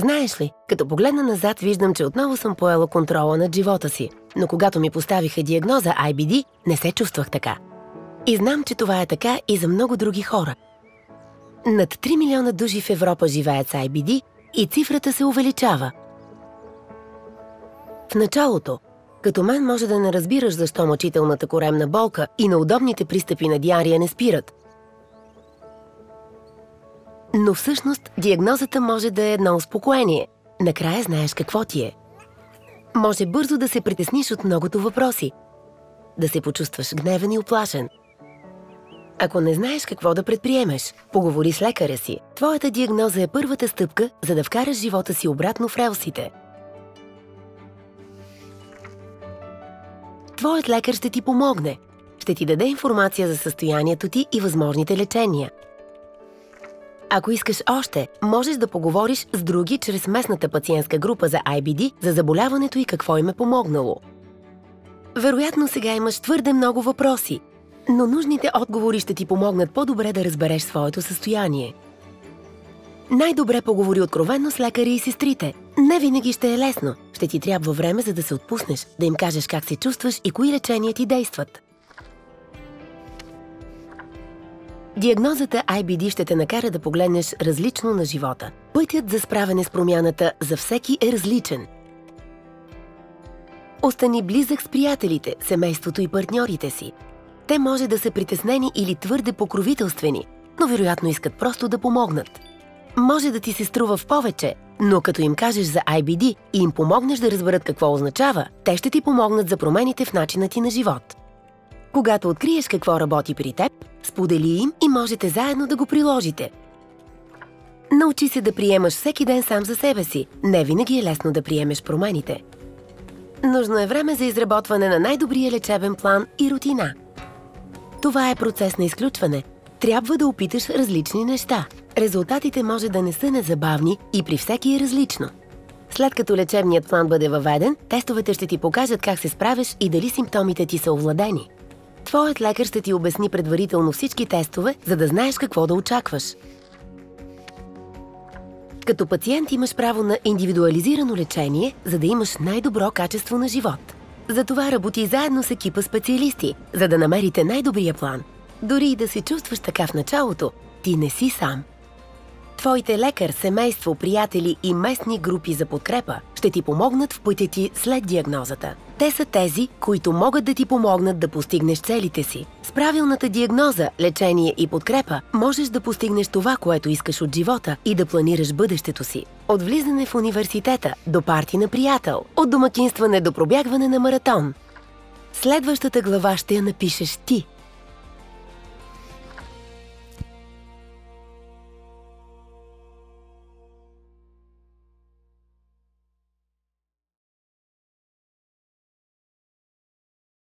Знаеш ли, като погледна назад, виждам, че отново съм поела контрола над живота си. Но когато ми поставиха диагноза IBD, не се чувствах така. И знам, че това е така и за много други хора. Над 3 милиона души в Европа живеят с IBD и цифрата се увеличава. В началото, като мен може да не разбираш защо мъчителната коремна болка и на удобните пристъпи на диария не спират. Но всъщност диагнозата може да е едно успокоение. Накрая знаеш какво ти е. Може бързо да се притесниш от многото въпроси. Да се почувстваш гневен и оплашен. Ако не знаеш какво да предприемеш, поговори с лекаря си. Твоята диагноза е първата стъпка, за да вкараш живота си обратно в релсите. Твоят лекар ще ти помогне. Ще ти даде информация за състоянието ти и възможните лечения. Ако искаш още, можеш да поговориш с други чрез местната пациентска група за IBD за заболяването и какво им е помогнало. Вероятно сега имаш твърде много въпроси, но нужните отговори ще ти помогнат по-добре да разбереш своето състояние. Най-добре поговори откровенно с лекари и сестрите. Не винаги ще е лесно. Ще ти трябва време, за да се отпуснеш, да им кажеш как се чувстваш и кои лечения ти действат. Диагнозата IBD ще те накара да погледнеш различно на живота. Пътят за справяне с промяната за всеки е различен. Остани близък с приятелите, семейството и партньорите си. Те може да са притеснени или твърде покровителствени, но вероятно искат просто да помогнат. Може да ти се струва в повече, но като им кажеш за IBD и им помогнеш да разберат какво означава, те ще ти помогнат за промените в начина ти на живот. Когато откриеш какво работи при теб, сподели им и можете заедно да го приложите. Научи се да приемаш всеки ден сам за себе си. Не винаги е лесно да приемеш промените. Нужно е време за изработване на най-добрия лечебен план и рутина. Това е процес на изключване. Трябва да опиташ различни неща. Резултатите може да не са незабавни и при всеки е различно. След като лечебният план бъде въведен, тестовете ще ти покажат как се справяш и дали симптомите ти са овладени. Твоят лекар ще ти обясни предварително всички тестове, за да знаеш какво да очакваш. Като пациент имаш право на индивидуализирано лечение, за да имаш най-добро качество на живот. Затова работи заедно с екипа специалисти, за да намерите най-добрия план. Дори и да се чувстваш така в началото, ти не си сам. Твоите лекар, семейство, приятели и местни групи за подкрепа ще ти помогнат в пътя ти след диагнозата. Те са тези, които могат да ти помогнат да постигнеш целите си. С правилната диагноза, лечение и подкрепа можеш да постигнеш това, което искаш от живота и да планираш бъдещето си. От влизане в университета до парти на приятел, от домакинстване до пробягване на маратон. Следващата глава ще я напишеш ти –